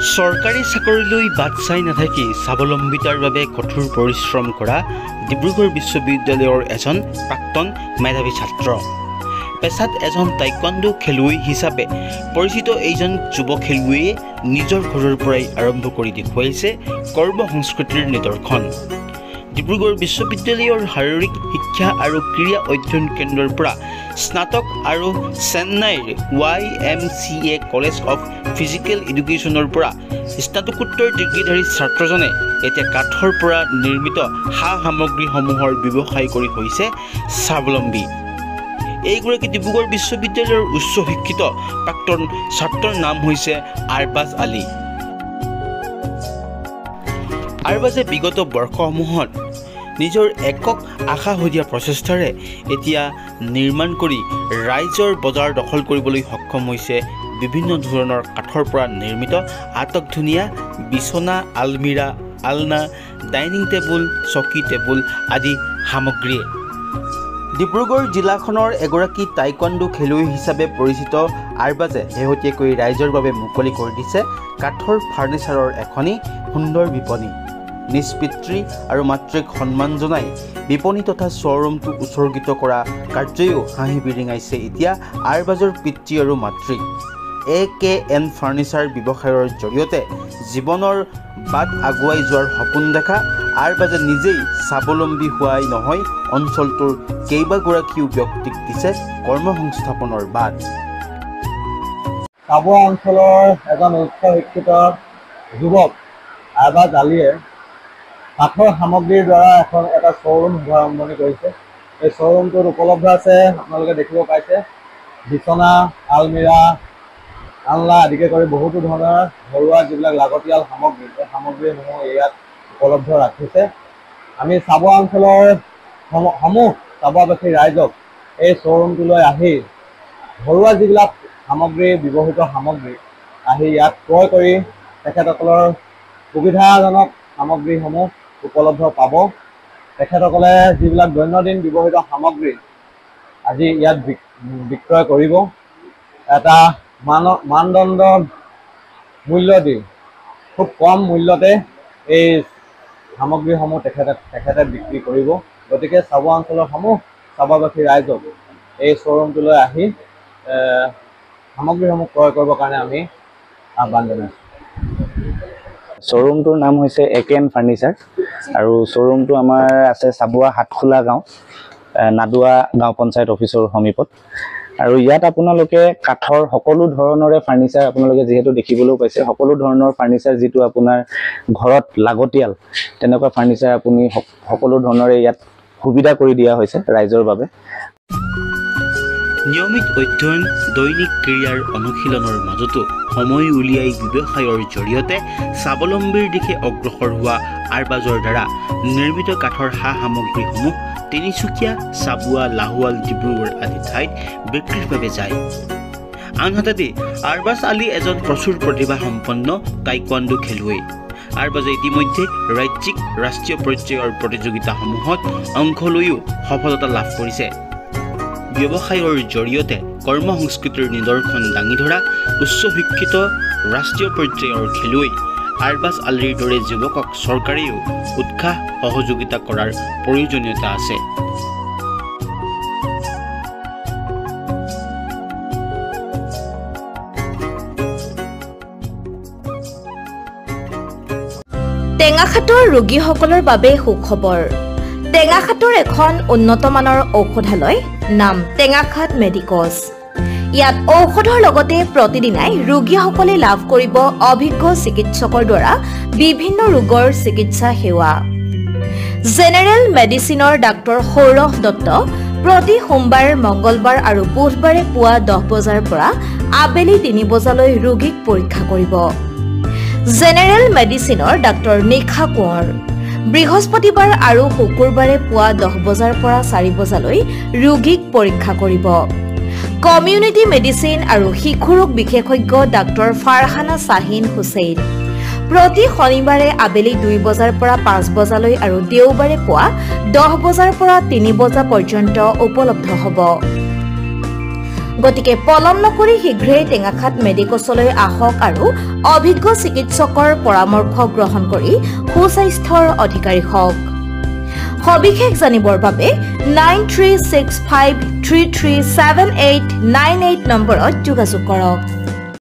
চৰকাৰী চাকৰিলৈ বাট চাই নাথাকি স্বাৱলম্বিতাৰ বাবে কঠোৰ পৰিশ্ৰম কৰা ডিব্ৰুগড় বিশ্ববিদ্যালয়ৰ এজন প্ৰাক্তন মেধাৱী ছাত্ৰ। পেছাত এজন টাইকাণ্ডো খেলুৱৈ হিচাপে পৰিচিত এইজন যুৱ খেলুৱৈয়ে নিজৰ ঘৰৰ পৰাই আৰম্ভ কৰি দেখুৱাইছে কৰ্ম সংস্কৃতিৰ নিদৰ্শন। ডিব্ৰুগড় বিশ্ববিদ্যালয়ৰ শাৰীৰিক শিক্ষা আৰু ক্ৰীড়া অধ্যয়ন কেন্দ্ৰৰ পৰা স্নাতক আৰু চেন্নাইৰ Y M C A college of physical এডুকেশ্যনৰ পৰা স্নাতকোত্তৰ ডিগ্ৰীধাৰী ছাত্ৰজনে এতিয়া কাঠৰ পৰা নিৰ্মিত সা সামগ্ৰীসমূহৰ ব্যৱসায় কৰি হৈছে স্বাৱলম্বী। এইগৰাকী ডিব্ৰুগড় বিশ্ববিদ্যালয়ৰ উচ্চ শিক্ষিত প্ৰাক্তন ছাত্ৰৰ নাম হৈছে আৰবাজ আলী। আৰবাজে বিগত বৰ্ষসমূহত নিজৰ একক আশাহতীয়া প্ৰচেষ্টাৰে এতিয়া নিৰ্মাণ কৰি ৰাইজৰ বজাৰ দখল কৰিবলৈ সক্ষম হৈছে বিভিন্ন ধৰণৰ কাঠৰ পৰা নিৰ্মিত আটকধুনীয়া বিচনা আলমিৰা আলনা ডাইনিং টেবুল চকী টেবুল আদি সামগ্ৰীয়ে। ডিব্ৰুগড় জিলাখনৰ এগৰাকী টাইকণ্ডো খেলুৱৈ হিচাপে পৰিচিত আৰবাজে শেহতীয়াকৈ ৰাইজৰ বাবে মুকলি কৰি দিছে কাঠৰ ফাৰ্নিচাৰৰ এখনি সুন্দৰ বিপণী। নিজ পিতৃ আৰু মাতৃক সন্মান জনাই বিপণী তথা শ্ব'ৰুমটো উৎসৰ্গিত কৰা কাৰ্যয়ো হাঁহি বিৰিঙাইছে এতিয়া আৰবাজৰ পিতৃ আৰু মাতৃক এ কে এন ফাৰ্নিচাৰ ব্যৱসায়ৰ জৰিয়তে জীৱনৰ বাট আগুৱাই যোৱাৰ সপোন দেখা আৰবাজে নিজেই স্বাৱলম্বী হোৱাই নহয় অঞ্চলটোৰ কেইবাগৰাকীও ব্যক্তিক দিছে কৰ্মসংস্থাপনৰ বাট। চাবুৱা অঞ্চলৰ এজন উচ্চ শিক্ষিত যুৱক আৰবাজ আলীয়ে কাঠৰ সামগ্ৰীৰ দ্বাৰা এখন এটা শ্ব'ৰুম শুভাৰম্ভণি কৰিছে। এই শ্ব'ৰুমটোত উপলব্ধ আছে আপোনালোকে দেখিব পাইছে বিচনা আলমিৰা আলনা আদিকে কৰি বহুতো ধৰণৰ ঘৰুৱা যিবিলাক লাগতিয়াল সামগ্ৰী সেই সামগ্ৰীসমূহ ইয়াত উপলব্ধ ৰাখিছে। আমি চাবুৱা অঞ্চলৰ সম- সমূহ চাবুৱাবাসী ৰাইজক এই শ্ব'ৰুমটোলৈ আহি ঘৰুৱা যিবিলাক সামগ্ৰী ব্যৱহৃত সামগ্ৰী আহি ইয়াত ক্ৰয় কৰি তেখেতসকলৰ সুবিধাজনক সামগ্ৰীসমূহ উপলব্ধ পাব। তেখেতসকলে যিবিলাক দৈনন্দিন ব্যৱহৃত সামগ্ৰী আজি ইয়াত বিক- বিক্ৰয় কৰিব এটা মান মানদণ্ড মূল্য দি খুব কম মূল্যতে এই সামগ্ৰীসমূহ তেখেতে তেখেতে বিক্ৰী কৰিব। গতিকে চাবুৱা অঞ্চলৰ সমূহ চাবুৱাবাসী ৰাইজক এই শ্ব'ৰুমটোলৈ আহি সামগ্ৰীসমূহ ক্ৰয় কৰিবৰ কাৰণে আমি আহ্বান জনাইছোঁ। শ্ব'ৰুমটোৰ নাম হৈছে এ কে এন ফাৰ্নিচাৰ আৰু শ্ব'ৰুমটো আমাৰ আছে চাবুৱা হাটখোলা গাঁও এ, নাডুৱা গাঁও পঞ্চায়ত অফিচৰ সমীপত। আৰু ইয়াত আপোনালোকে কাঠৰ সকলো ধৰণৰে ফাৰ্নিচাৰ আপোনালোকে যিহেতু দেখিবলৈও পাইছে সকলো ধৰণৰ ফাৰ্নিচাৰ যিটো আপোনাৰ ঘৰত লাগতিয়াল তেনেকুৱা ফাৰ্নিচাৰ আপুনি সক- সকলো ধৰণৰে ইয়াত সুবিধা কৰি দিয়া হৈছে ৰাইজৰ বাবে। নিয়মিত অধ্যয়ন দৈনিক ক্ৰিয়াৰ অনুশীলনৰ মাজতো সময় উলিয়াই ব্যৱসায়ৰ জৰিয়তে স্বাৱলম্বীৰ দিশে অগ্ৰসৰ হোৱা আৰবাজৰ দ্বাৰা নিৰ্মিত কাঠৰ সা সামগ্ৰীসমূহ তিনিচুকীয়া চাবুৱা লাহোৱাল ডিব্ৰুগড় আদি ঠাইত বিক্ৰীৰ বাবে যায়। আনহাতে আৰবাজ আলী এজন প্ৰচুৰ প্ৰতিভাসম্পন্ন টাইকোৱাণ্ডো খেলুৱৈ। আৰবাজে ইতিমধ্যে ৰাজ্যিক ৰাষ্ট্ৰীয় পৰ্যায়ৰ প্ৰতিযোগিতাসমূহত অংশ লৈও সফলতা লাভ কৰিছে। ব্যৱসায়ৰ জৰিয়তে কৰ্ম সংস্কৃতিৰ নিদৰ্শন দাঙি ধৰা উচ্চ শিক্ষিত ৰাষ্ট্ৰীয় পৰ্যায়ৰ খেলুৱৈ আৰবাজ আলীৰ দৰে যুৱকক চৰকাৰেও উৎসাহ সহযোগিতা কৰাৰ প্ৰয়োজনীয়তা আছে। টেঙাখাটৰ ৰোগীসকলৰ বাবে সুখবৰ। টেঙাখাটৰ এখন উন্নতমানৰ ঔষধালয় নাম টেঙাখাট মেডিকছ ইয়াত ঔষধৰ লগতে প্ৰতিদিনাই ৰোগীসকলে লাভ কৰিব অভিজ্ঞ চিকিৎসকৰ দ্বাৰা বিভিন্ন ৰোগৰ চিকিৎসা সেৱা। জেনেৰেল মেডিচিনৰ ডাক্তৰ সৌৰভ দত্ত প্ৰতি সোমবাৰ মংগলবাৰ আৰু বুধবাৰে পুৱা দহ বজাৰ পৰা আবেলি তিনি বজালৈ ৰোগীক পৰীক্ষা কৰিব। জেনেৰেল মেডিচিনৰ ডাক্তৰ নিশা কোঁৱৰ। বৃহস্পতিবাৰ আৰু শুকুৰবাৰে পুৱা দহ বজাৰ পৰা চাৰি বজালৈ ৰোগীক পৰীক্ষা কৰিব। কমিউনিটি মেডিচিন আৰু শিশু ৰোগ বিশেষজ্ঞ ডাক্তৰ ফাৰহানা শ্বাহিন হুছেইন। প্ৰতি শনিবাৰে আবেলি দুই বজাৰ পৰা পাঁচ বজালৈ আৰু দেওবাৰে পুৱা দহ বজাৰ পৰা তিনি বজা পৰ্যন্ত উপলব্ধ হ'ব। গতিকে পলম নকৰি শীঘ্ৰেই টেঙাখাত মেডিকছলৈ আহক আৰু অভিজ্ঞ চিকিৎসকৰ পৰামৰ্শ গ্ৰহণ কৰি সুস্বাস্থ্যৰ অধিকাৰী হওক। সবিশেষ জানিবৰ বাবে nine three six five three three seven eight nine eight নম্বৰত যোগাযোগ কৰক।